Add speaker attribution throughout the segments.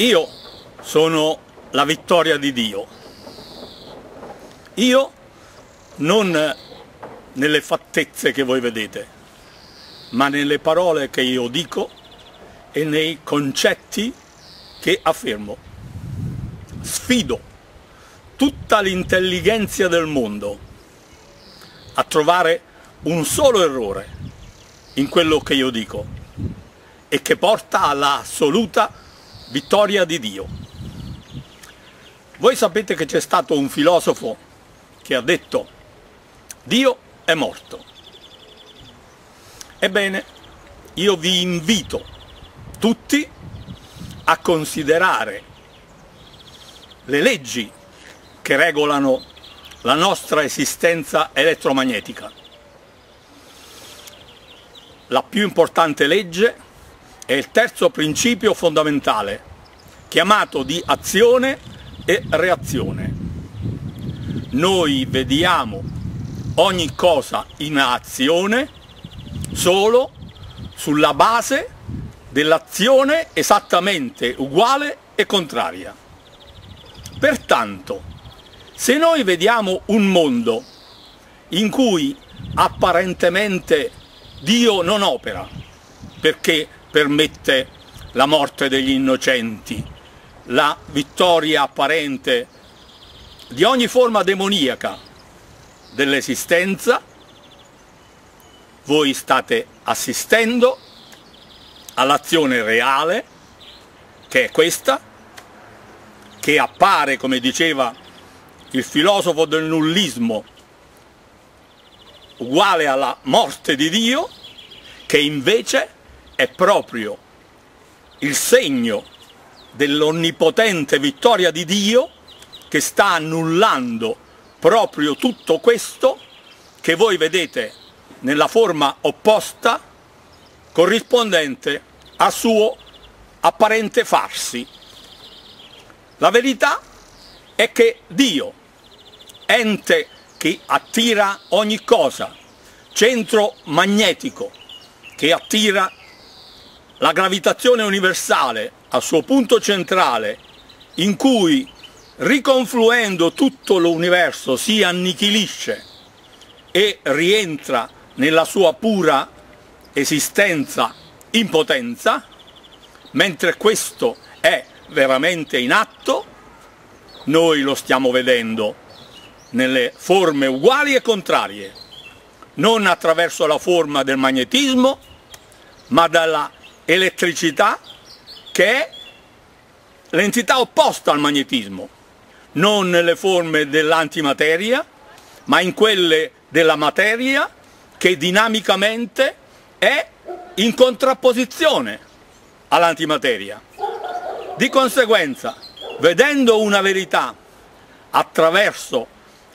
Speaker 1: Io sono la vittoria di Dio. Io non nelle fattezze che voi vedete, ma nelle parole che io dico e nei concetti che affermo. Sfido tutta l'intelligenza del mondo a trovare un solo errore in quello che io dico e che porta all'assoluta vittoria di Dio. Voi sapete che c'è stato un filosofo che ha detto Dio è morto. Ebbene, io vi invito tutti a considerare le leggi che regolano la nostra esistenza elettromagnetica. La più importante legge è il terzo principio fondamentale, chiamato di azione e reazione. Noi vediamo ogni cosa in azione solo sulla base dell'azione esattamente uguale e contraria. Pertanto, se noi vediamo un mondo in cui apparentemente Dio non opera, perché permette la morte degli innocenti, la vittoria apparente di ogni forma demoniaca dell'esistenza, voi state assistendo all'azione reale, che è questa, che appare, come diceva il filosofo del nullismo uguale alla morte di Dio, che invece è proprio il segno dell'onnipotente vittoria di Dio che sta annullando proprio tutto questo che voi vedete nella forma opposta corrispondente al suo apparente farsi. La verità è che Dio ente che attira ogni cosa, centro magnetico che attira la gravitazione universale al suo punto centrale, in cui riconfluendo tutto l'universo si annichilisce e rientra nella sua pura esistenza in potenza, mentre questo è veramente in atto, noi lo stiamo vedendo nelle forme uguali e contrarie, non attraverso la forma del magnetismo, ma dalla elettricità che è l'entità opposta al magnetismo, non nelle forme dell'antimateria, ma in quelle della materia che dinamicamente è in contrapposizione all'antimateria. Di conseguenza, vedendo una verità attraverso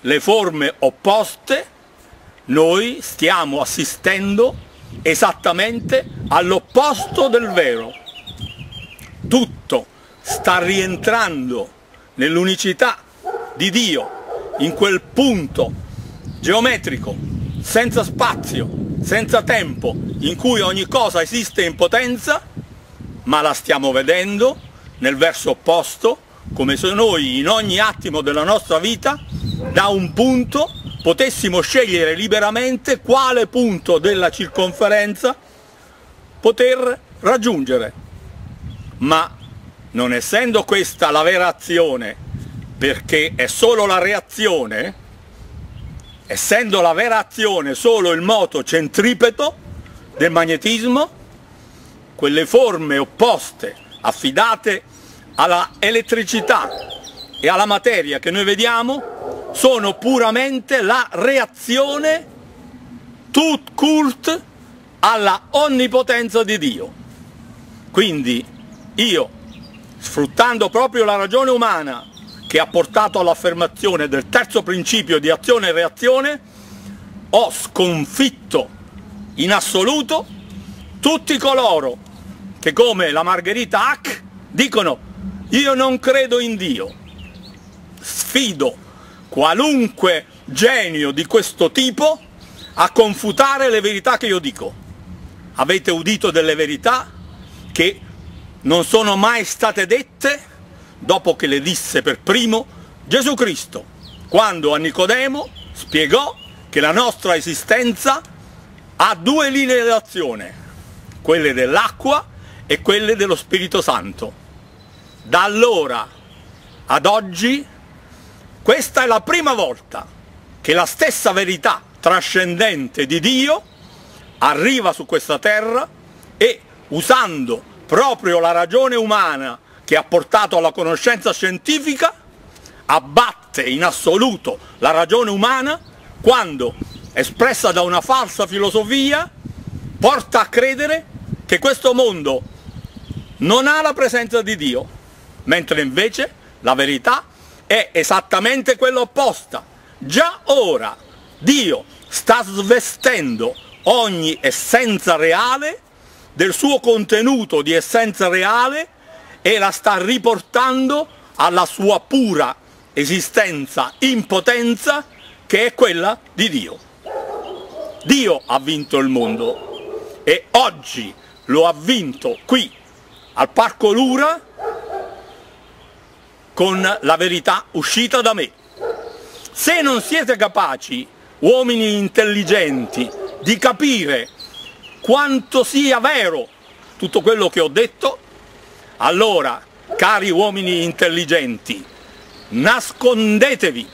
Speaker 1: le forme opposte, noi stiamo assistendo esattamente all'opposto del vero. Tutto sta rientrando nell'unicità di Dio, in quel punto geometrico, senza spazio, senza tempo, in cui ogni cosa esiste in potenza, ma la stiamo vedendo nel verso opposto, come se noi in ogni attimo della nostra vita da un punto potessimo scegliere liberamente quale punto della circonferenza poter raggiungere. Ma non essendo questa la vera azione, perché è solo la reazione, essendo la vera azione solo il moto centripeto del magnetismo, quelle forme opposte affidate alla elettricità e alla materia che noi vediamo sono puramente la reazione tut cult alla onnipotenza di Dio. Quindi io, sfruttando proprio la ragione umana che ha portato all'affermazione del terzo principio di azione e reazione, ho sconfitto in assoluto tutti coloro che come la Margherita Hack dicono io non credo in Dio, sfido qualunque genio di questo tipo a confutare le verità che io dico. Avete udito delle verità che non sono mai state dette dopo che le disse per primo Gesù Cristo, quando a Nicodemo spiegò che la nostra esistenza ha due linee d'azione, quelle dell'acqua e quelle dello Spirito Santo. Da allora ad oggi questa è la prima volta che la stessa verità trascendente di Dio arriva su questa terra e usando proprio la ragione umana che ha portato alla conoscenza scientifica abbatte in assoluto la ragione umana quando, espressa da una falsa filosofia, porta a credere che questo mondo non ha la presenza di Dio, mentre invece la verità è esattamente quella opposta. Già ora Dio sta svestendo ogni essenza reale del suo contenuto di essenza reale e la sta riportando alla sua pura esistenza in potenza che è quella di Dio. Dio ha vinto il mondo e oggi lo ha vinto qui al Parco Lura con la verità uscita da me. Se non siete capaci, uomini intelligenti, di capire quanto sia vero tutto quello che ho detto, allora, cari uomini intelligenti, nascondetevi